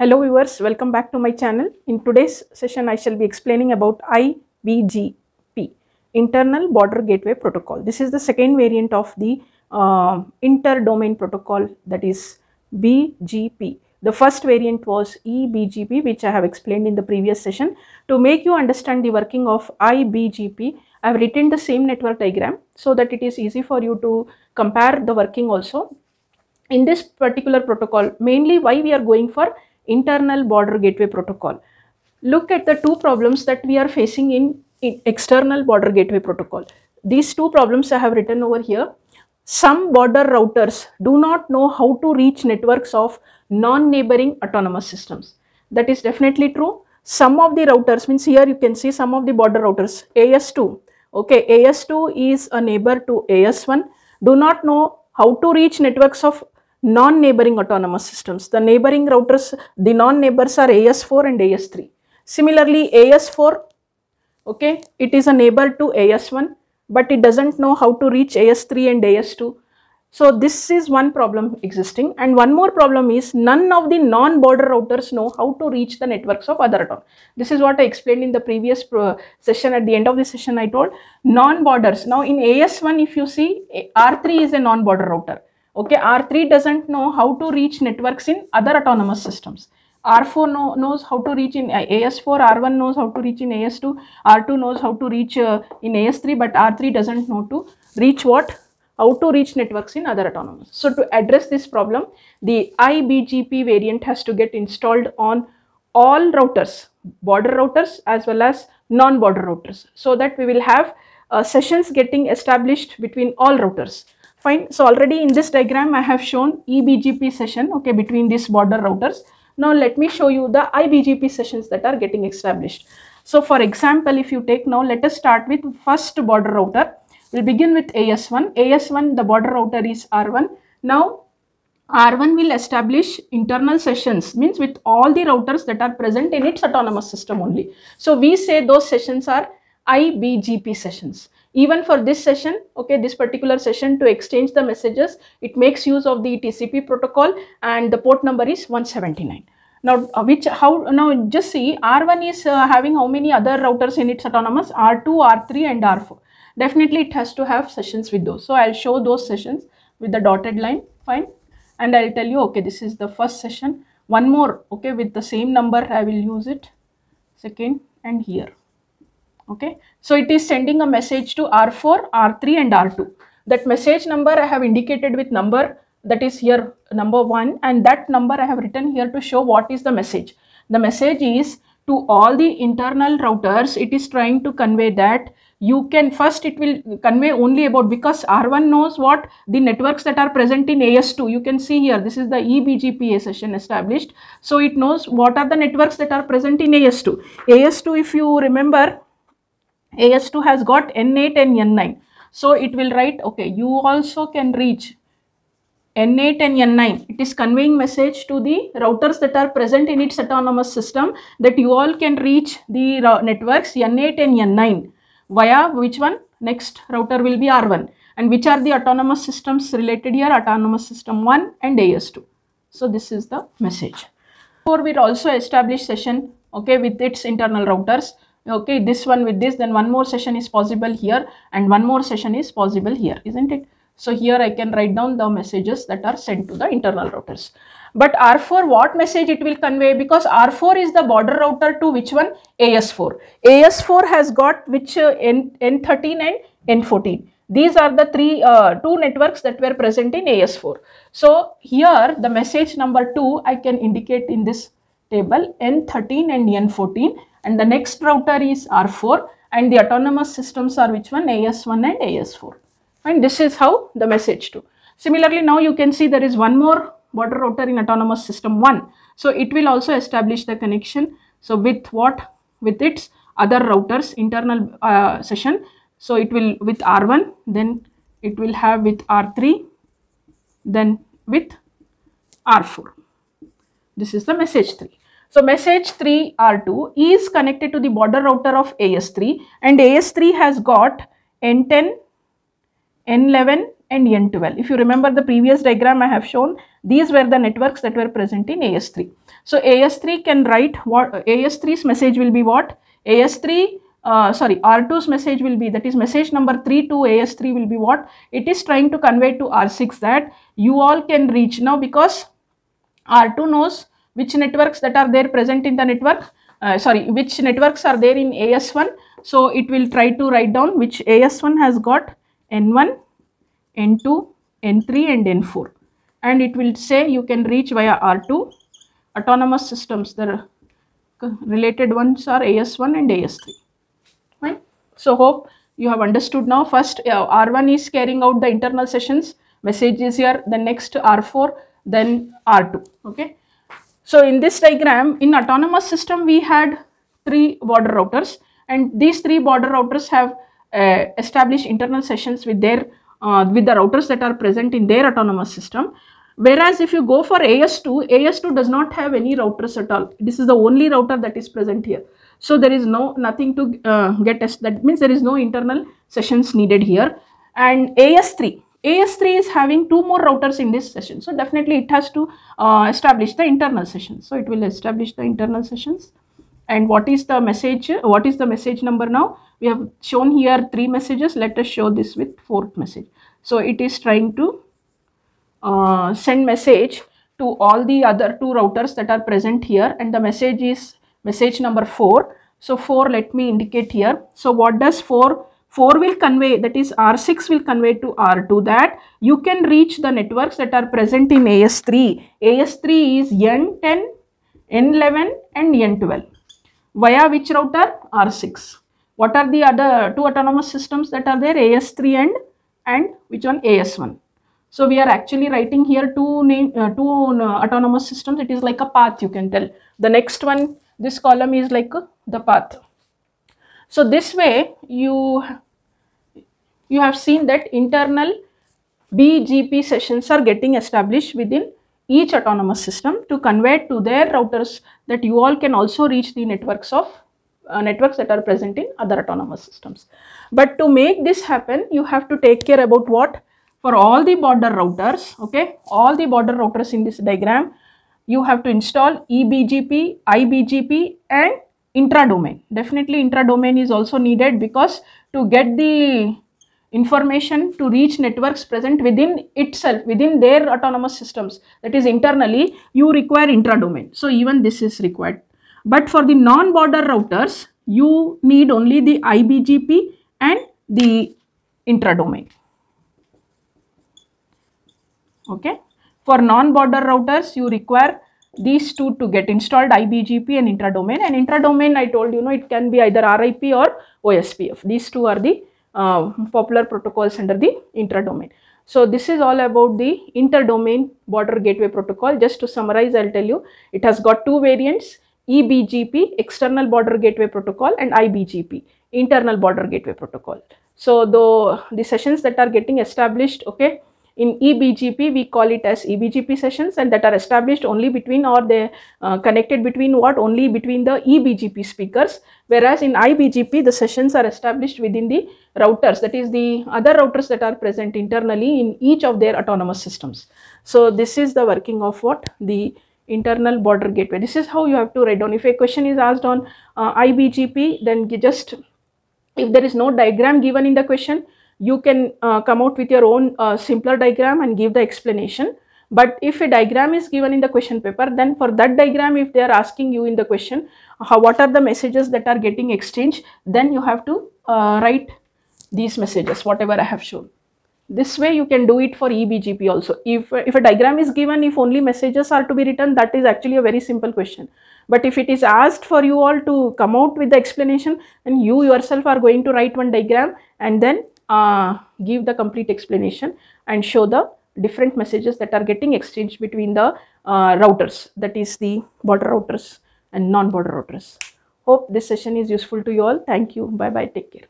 Hello viewers, welcome back to my channel. In today's session, I shall be explaining about IBGP, Internal Border Gateway Protocol. This is the second variant of the uh, inter-domain protocol that is BGP. The first variant was eBGP which I have explained in the previous session. To make you understand the working of IBGP, I have written the same network diagram so that it is easy for you to compare the working also. In this particular protocol, mainly why we are going for internal border gateway protocol. Look at the two problems that we are facing in, external border gateway protocol. These two problems I have written over here. Some border routers do not know how to reach networks of non-neighboring autonomous systems. That is definitely true. Some of the routers means here you can see some of the border routers AS2. Okay, AS2 is a neighbor to AS1. Do not know how to reach networks of non-neighboring autonomous systems. The neighboring routers, the non-neighbors are AS4 and AS3. Similarly, AS4, okay, it is a neighbor to AS1, but it doesn't know how to reach AS3 and AS2. So this is one problem existing and one more problem is none of the non-border routers know how to reach the networks of other autonomous. This is what I explained in the previous uh, session at the end of the session I told non-borders. Now in AS1 if you see R3 is a non-border router okay r3 doesn't know how to reach networks in other autonomous systems. R4 know, knows how to reach in as4 r1 knows how to reach in as2 r2 knows how to reach uh, in as3 but r3 doesn't know to reach what? How to reach networks in other autonomous. So to address this problem the ibgp variant has to get installed on all routers border routers as well as non-border routers so that we will have uh, sessions getting established between all routers Fine. So already in this diagram, I have shown eBGP session, okay, between these border routers. Now let me show you the IBGP sessions that are getting established. So for example, if you take now, let us start with first border router. We'll begin with AS1. AS1, the border router is R1. Now R1 will establish internal sessions, means with all the routers that are present in its autonomous system only. So we say those sessions are IBGP sessions even for this session okay this particular session to exchange the messages it makes use of the tcp protocol and the port number is 179 now uh, which how now just see r1 is uh, having how many other routers in its autonomous? R2 r3 and r4 definitely it has to have sessions with those. So i'll show those sessions with the dotted line fine. And i'll tell you okay this is the first session. One more okay with the same number i will use it. Second and here okay? So it is sending a message to r4 r3 and r2 that message number i have indicated with number that is here number one and that number i have written here to show what is the message. The message is to all the internal routers it is trying to convey that you can first it will convey only about because r1 knows what the networks that are present in as2 you can see here this is the ebgpa session established. So it knows what are the networks that are present in as2 as2 if you remember AS2 has got N8 and N9. So it will write, okay, you also can reach N8 and N9. It is conveying message to the routers that are present in its autonomous system that you all can reach the networks N8 and N9 via which one? Next router will be R1. And which are the autonomous systems related here? Autonomous system 1 and AS2. So this is the message. Before we also establish session okay with its internal routers okay this one with this then one more session is possible here and one more session is possible here isn't it? So here i can write down the messages that are sent to the internal routers. But r4 what message it will convey? Because r4 is the border router to which one? As4 as4 has got which uh, N, n13 and n14 these are the three uh, two networks that were present in as4 so here the message number 2 i can indicate in this table n13 and n14 and the next router is R4 and the autonomous systems are which one AS1 and AS4 and this is how the message to. Similarly now you can see there is one more border router in autonomous system 1. So it will also establish the connection. So with what? With its other routers internal uh, session. So it will with R1 then it will have with R3 then with R4. This is the message 3. So message 3 R2 is connected to the border router of AS3 and AS3 has got N10, N11 and N12. If you remember the previous diagram I have shown these were the networks that were present in AS3. So AS3 can write what AS3's message will be what? AS3 uh, sorry R2's message will be that is message number 3 to AS3 will be what? It is trying to convey to R6 that you all can reach now because R2 knows which networks that are there present in the network? Uh, sorry which networks are there in AS1 so it will try to write down which AS1 has got N1, N2, N3 and N4 and it will say you can reach via R2 autonomous systems the related ones are AS1 and AS3 right. So hope you have understood now. First uh, R1 is carrying out the internal sessions. Message is here. The next R4 then R2 okay. So in this diagram in autonomous system we had three border routers and these three border routers have uh, established internal sessions with their uh, with the routers that are present in their autonomous system. Whereas if you go for AS2 AS2 does not have any routers at all. This is the only router that is present here. So there is no nothing to uh, get us that means there is no internal sessions needed here. And AS3 AS3 is having two more routers in this session. So definitely it has to uh, establish the internal sessions. So it will establish the internal sessions. And what is the message what is the message number now? We have shown here three messages. Let us show this with fourth message. So it is trying to uh, send message to all the other two routers that are present here. And the message is message number 4 so 4 let me indicate here. So what does 4 4 will convey that is R6 will convey to R2 that you can reach the networks that are present in AS3. AS3 is N10, N11 and N12 via which router R6. What are the other two autonomous systems that are there AS3 and and which one AS1. So we are actually writing here two name uh, two uh, autonomous systems it is like a path you can tell. The next one this column is like uh, the path. So this way you you have seen that internal BGP sessions are getting established within each autonomous system to convey to their routers that you all can also reach the networks of uh, networks that are present in other autonomous systems. But to make this happen, you have to take care about what? For all the border routers, okay, all the border routers in this diagram, you have to install eBGP, iBGP and intra-domain. Definitely intra-domain is also needed because to get the information to reach networks present within itself, within their autonomous systems, that is internally, you require intra-domain. So, even this is required. But for the non-border routers, you need only the IBGP and the intra-domain. Okay. For non-border routers, you require these two to get installed IBGP and intra-domain and intra-domain I told you know it can be either RIP or OSPF. These two are the uh, popular protocols under the intra-domain. So this is all about the inter-domain border gateway protocol. Just to summarize, I'll tell you, it has got two variants, eBGP, external border gateway protocol and IBGP, internal border gateway protocol. So the, the sessions that are getting established, okay, in eBGP, we call it as eBGP sessions and that are established only between or they uh, connected between what? Only between the eBGP speakers. Whereas in iBGP, the sessions are established within the routers. That is the other routers that are present internally in each of their autonomous systems. So this is the working of what? The internal border gateway. This is how you have to write down. If a question is asked on uh, iBGP, then just if there is no diagram given in the question, you can uh, come out with your own uh, simpler diagram and give the explanation. But if a diagram is given in the question paper, then for that diagram, if they are asking you in the question, how, what are the messages that are getting exchanged, then you have to uh, write these messages, whatever I have shown. This way you can do it for eBGP also. If, if a diagram is given, if only messages are to be written, that is actually a very simple question. But if it is asked for you all to come out with the explanation, and you yourself are going to write one diagram and then uh, give the complete explanation and show the different messages that are getting exchanged between the uh, routers that is the border routers and non-border routers. Hope this session is useful to you all. Thank you. Bye bye. Take care.